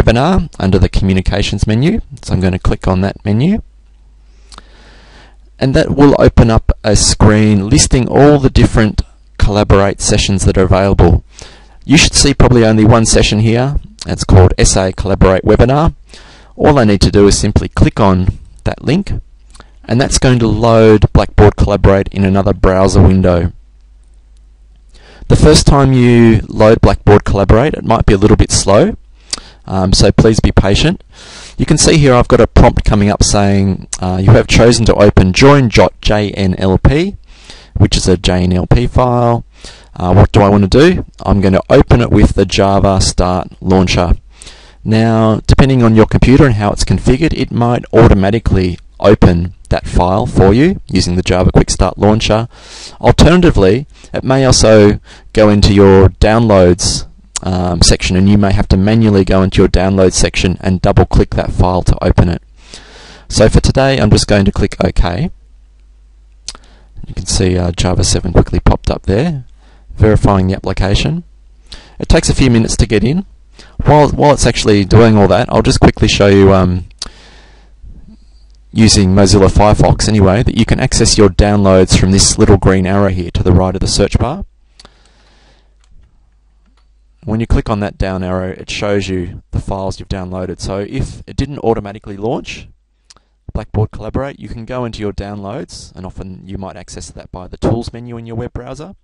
webinar under the communications menu. So I'm going to click on that menu. And that will open up a screen listing all the different Collaborate sessions that are available. You should see probably only one session here. It's called SA Collaborate Webinar. All I need to do is simply click on that link and that's going to load Blackboard Collaborate in another browser window. The first time you load Blackboard Collaborate, it might be a little bit slow, um, so please be patient. You can see here I've got a prompt coming up saying uh, you have chosen to open join.jnlp, which is a JNLP file. Uh, what do I want to do? I'm going to open it with the Java Start Launcher. Now, depending on your computer and how it's configured, it might automatically open that file for you using the Java Quick Start Launcher. Alternatively, it may also go into your downloads um, section and you may have to manually go into your download section and double click that file to open it. So for today I'm just going to click OK. You can see uh, Java 7 quickly popped up there, verifying the application. It takes a few minutes to get in. While, while it's actually doing all that, I'll just quickly show you um, using Mozilla Firefox anyway, that you can access your downloads from this little green arrow here to the right of the search bar. When you click on that down arrow, it shows you the files you've downloaded. So if it didn't automatically launch Blackboard Collaborate, you can go into your downloads, and often you might access that by the Tools menu in your web browser.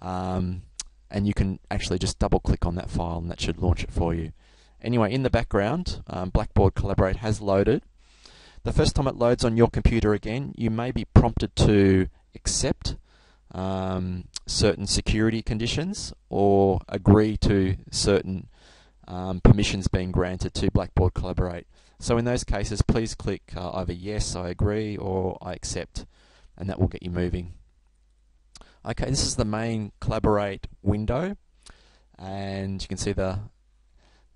Um, and you can actually just double click on that file and that should launch it for you. Anyway, in the background, um, Blackboard Collaborate has loaded the first time it loads on your computer again, you may be prompted to accept um, certain security conditions or agree to certain um, permissions being granted to Blackboard Collaborate. So in those cases, please click uh, either yes, I agree, or I accept, and that will get you moving. Okay, this is the main Collaborate window, and you can see the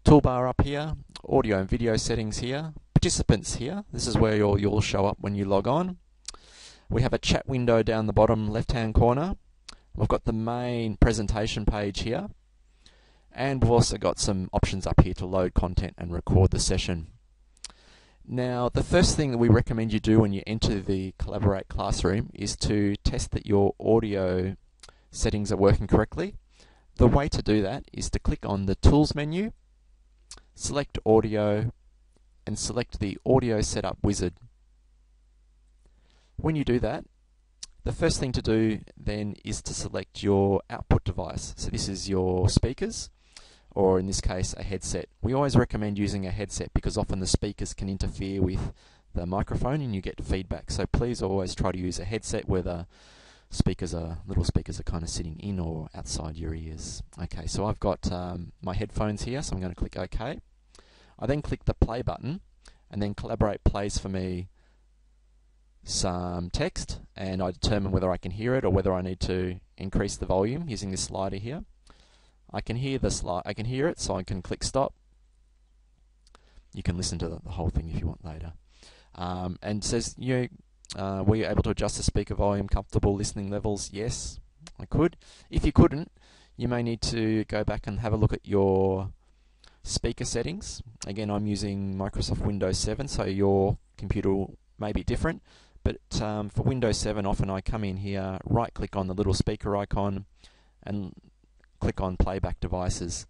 toolbar up here, audio and video settings here, participants here. This is where you'll, you'll show up when you log on. We have a chat window down the bottom left hand corner. We've got the main presentation page here. And we've also got some options up here to load content and record the session. Now, the first thing that we recommend you do when you enter the Collaborate classroom is to test that your audio settings are working correctly. The way to do that is to click on the Tools menu, select Audio, and select the Audio Setup wizard. When you do that, the first thing to do then is to select your output device. So this is your speakers, or in this case, a headset. We always recommend using a headset because often the speakers can interfere with the microphone and you get feedback. So please always try to use a headset where the speakers are little speakers are kind of sitting in or outside your ears. Okay, so I've got um, my headphones here, so I'm going to click OK. I then click the play button and then Collaborate plays for me some text and I determine whether I can hear it or whether I need to increase the volume using this slider here. I can hear the sli I can hear it so I can click stop. You can listen to the, the whole thing if you want later. Um, and says you uh, were you able to adjust the speaker volume comfortable listening levels? Yes, I could. If you couldn't, you may need to go back and have a look at your speaker settings. Again, I'm using Microsoft Windows 7, so your computer may be different. But um, for Windows 7, often I come in here, right click on the little speaker icon, and click on Playback Devices.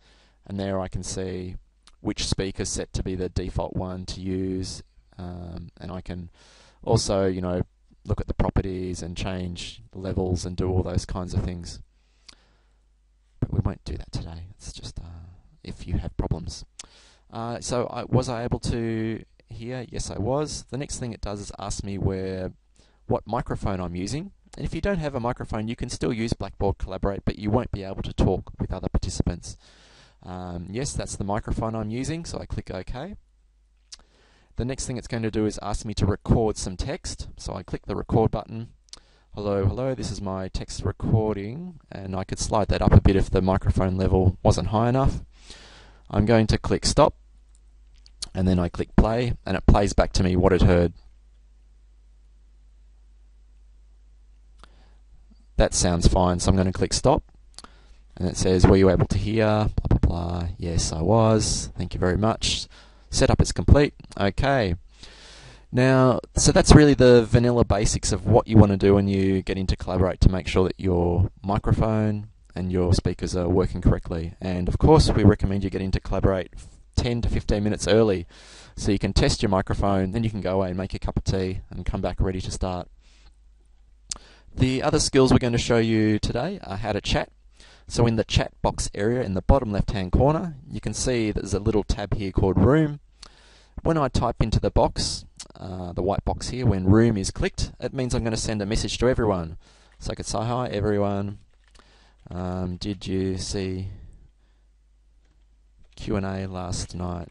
And there I can see which speaker is set to be the default one to use. Um, and I can also, you know, look at the properties and change levels and do all those kinds of things. But we won't do that today. It's just uh, if you have problems. Uh, so I, was I able to hear? Yes, I was. The next thing it does is ask me where, what microphone I'm using. And if you don't have a microphone, you can still use Blackboard Collaborate, but you won't be able to talk with other participants. Um, yes, that's the microphone I'm using, so I click OK. The next thing it's going to do is ask me to record some text, so I click the record button. Hello, hello, this is my text recording, and I could slide that up a bit if the microphone level wasn't high enough. I'm going to click stop and then I click play and it plays back to me what it heard. That sounds fine, so I'm going to click stop and it says, were you able to hear? Blah, blah, blah. yes, I was. Thank you very much. Setup is complete. Okay. Now, so that's really the vanilla basics of what you want to do when you get into Collaborate to make sure that your microphone and your speakers are working correctly. And of course, we recommend you get into Collaborate 10 to 15 minutes early so you can test your microphone, then you can go away and make a cup of tea and come back ready to start. The other skills we're going to show you today are how to chat. So in the chat box area in the bottom left hand corner, you can see there's a little tab here called Room. When I type into the box, uh, the white box here, when Room is clicked, it means I'm going to send a message to everyone. So I could say, hi everyone, um, did you see Q&A last night?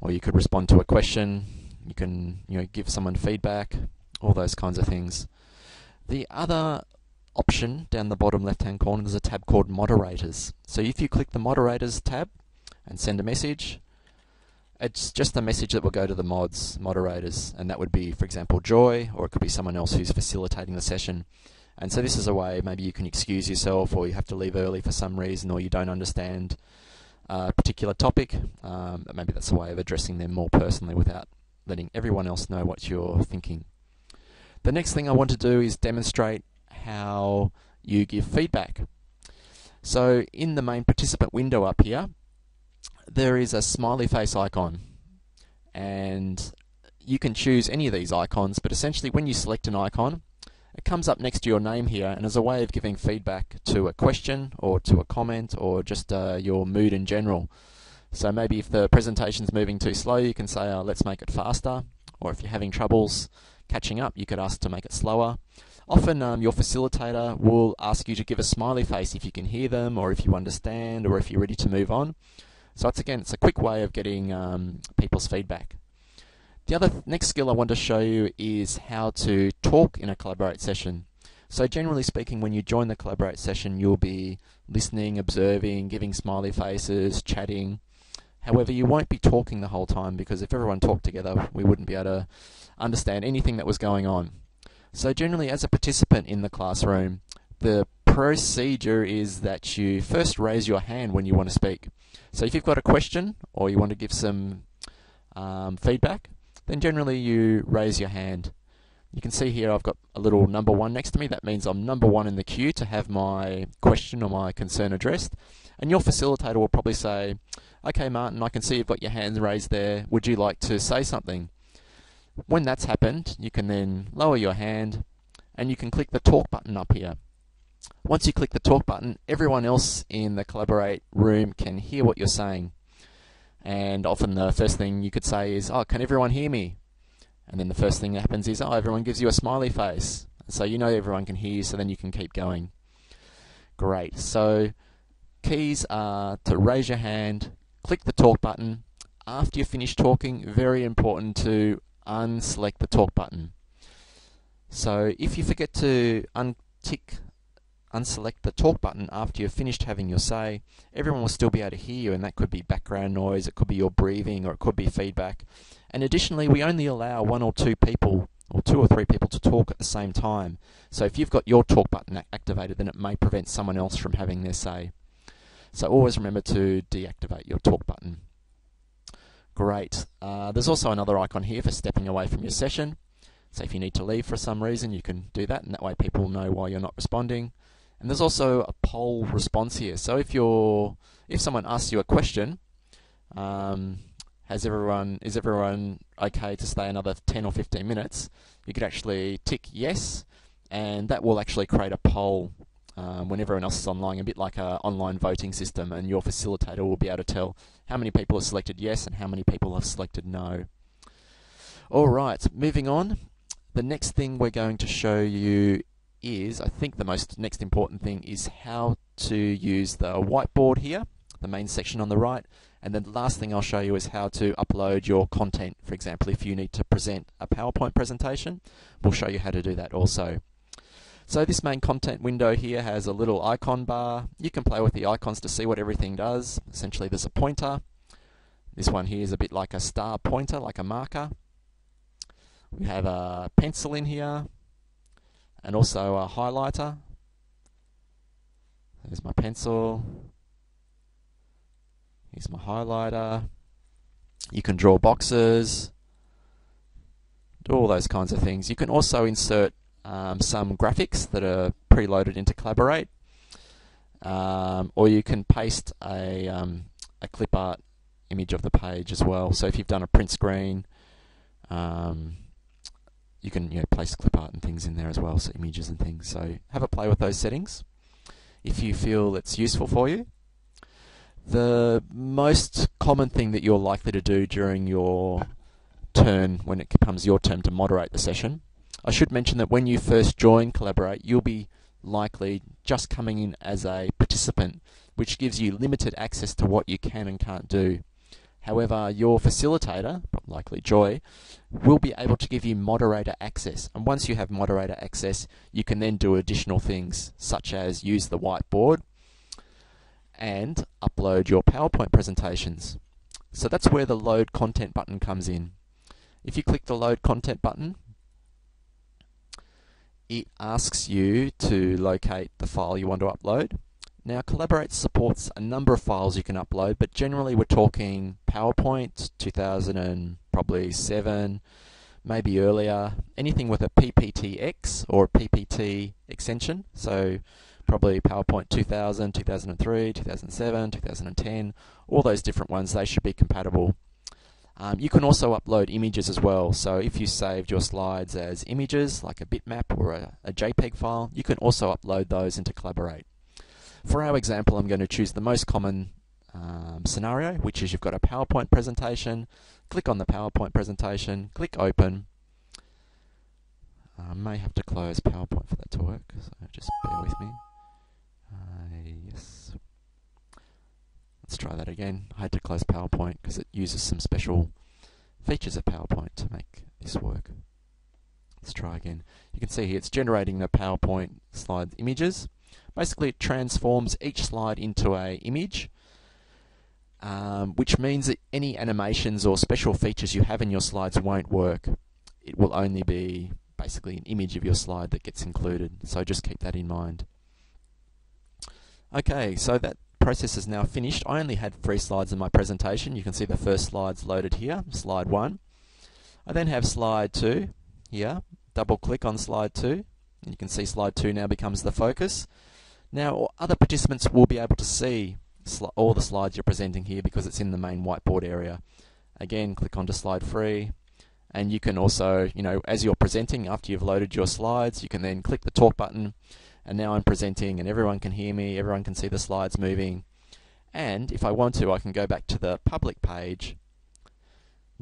Or you could respond to a question, you can you know give someone feedback, all those kinds of things. The other option down the bottom left hand corner there's a tab called moderators. So if you click the moderators tab and send a message, it's just a message that will go to the mods, moderators, and that would be, for example, Joy, or it could be someone else who's facilitating the session. And so this is a way maybe you can excuse yourself, or you have to leave early for some reason, or you don't understand a particular topic. Um, maybe that's a way of addressing them more personally without letting everyone else know what you're thinking. The next thing I want to do is demonstrate how you give feedback. So in the main participant window up here, there is a smiley face icon. And you can choose any of these icons, but essentially when you select an icon, it comes up next to your name here and as a way of giving feedback to a question or to a comment or just uh, your mood in general. So maybe if the presentation's moving too slow, you can say, oh, let's make it faster. Or if you're having troubles catching up, you could ask to make it slower. Often um, your facilitator will ask you to give a smiley face if you can hear them or if you understand or if you're ready to move on. So it's again, it's a quick way of getting um, people's feedback. The other th next skill I want to show you is how to talk in a Collaborate session. So generally speaking, when you join the Collaborate session, you'll be listening, observing, giving smiley faces, chatting. However, you won't be talking the whole time because if everyone talked together, we wouldn't be able to understand anything that was going on. So generally, as a participant in the classroom, the procedure is that you first raise your hand when you want to speak. So if you've got a question or you want to give some um, feedback, then generally you raise your hand. You can see here I've got a little number one next to me. That means I'm number one in the queue to have my question or my concern addressed. And your facilitator will probably say, okay, Martin, I can see you've got your hands raised there. Would you like to say something? When that's happened, you can then lower your hand and you can click the talk button up here. Once you click the talk button, everyone else in the Collaborate room can hear what you're saying. And often the first thing you could say is, oh, can everyone hear me? And then the first thing that happens is, oh, everyone gives you a smiley face. So you know everyone can hear you, so then you can keep going. Great. So keys are to raise your hand, click the talk button. After you finish talking, very important to unselect the talk button. So if you forget to untick unselect the talk button after you've finished having your say, everyone will still be able to hear you, and that could be background noise, it could be your breathing, or it could be feedback. And additionally, we only allow one or two people, or two or three people, to talk at the same time. So if you've got your talk button activated, then it may prevent someone else from having their say. So always remember to deactivate your talk button. Great. Uh, there's also another icon here for stepping away from your session. So if you need to leave for some reason, you can do that, and that way people know why you're not responding. And there's also a poll response here. So if you're if someone asks you a question, um, has everyone is everyone okay to stay another 10 or 15 minutes? You could actually tick yes, and that will actually create a poll um, when everyone else is online, a bit like an online voting system, and your facilitator will be able to tell how many people have selected yes and how many people have selected no. All right, moving on. The next thing we're going to show you is, I think the most next important thing is how to use the whiteboard here, the main section on the right, and then the last thing I'll show you is how to upload your content. For example, if you need to present a PowerPoint presentation, we'll show you how to do that also. So this main content window here has a little icon bar. You can play with the icons to see what everything does. Essentially there's a pointer. This one here is a bit like a star pointer, like a marker. We have a pencil in here, and also a highlighter. There's my pencil. Here's my highlighter. You can draw boxes, do all those kinds of things. You can also insert um, some graphics that are preloaded into Collaborate, um, or you can paste a, um, a clip art image of the page as well. So if you've done a print screen, um, you can you know, place clip art and things in there as well, so images and things. So have a play with those settings if you feel it's useful for you. The most common thing that you're likely to do during your turn, when it comes your turn to moderate the session, I should mention that when you first join Collaborate, you'll be likely just coming in as a participant, which gives you limited access to what you can and can't do. However, your facilitator, likely Joy, will be able to give you moderator access. And once you have moderator access, you can then do additional things, such as use the whiteboard and upload your PowerPoint presentations. So that's where the load content button comes in. If you click the load content button, it asks you to locate the file you want to upload. Now, Collaborate supports a number of files you can upload, but generally we're talking PowerPoint 2000 and probably 7, maybe earlier, anything with a PPTX or a PPT extension. So probably PowerPoint 2000, 2003, 2007, 2010, all those different ones, they should be compatible. Um, you can also upload images as well. So if you saved your slides as images, like a bitmap or a, a JPEG file, you can also upload those into Collaborate. For our example, I'm going to choose the most common um, scenario, which is you've got a PowerPoint presentation. Click on the PowerPoint presentation, click Open. I may have to close PowerPoint for that to work, so just bear with me. Uh, yes. Let's try that again. I had to close PowerPoint because it uses some special features of PowerPoint to make this work. Let's try again. You can see here it's generating the PowerPoint slide images. Basically, it transforms each slide into a image, um, which means that any animations or special features you have in your slides won't work. It will only be basically an image of your slide that gets included. So just keep that in mind. Okay, so that process is now finished. I only had three slides in my presentation. You can see the first slide's loaded here, slide one. I then have slide two here. Double click on slide two. And you can see slide two now becomes the focus. Now, other participants will be able to see all the slides you're presenting here because it's in the main whiteboard area. Again, click onto slide three, and you can also, you know, as you're presenting, after you've loaded your slides, you can then click the talk button, and now I'm presenting, and everyone can hear me, everyone can see the slides moving. And if I want to, I can go back to the public page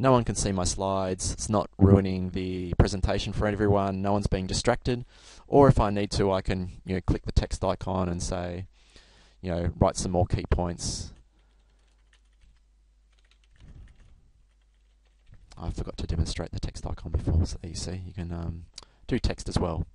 no one can see my slides, it's not ruining the presentation for everyone, no one's being distracted. Or if I need to, I can you know, click the text icon and say, you know, write some more key points. I forgot to demonstrate the text icon before, so there you see, you can um, do text as well.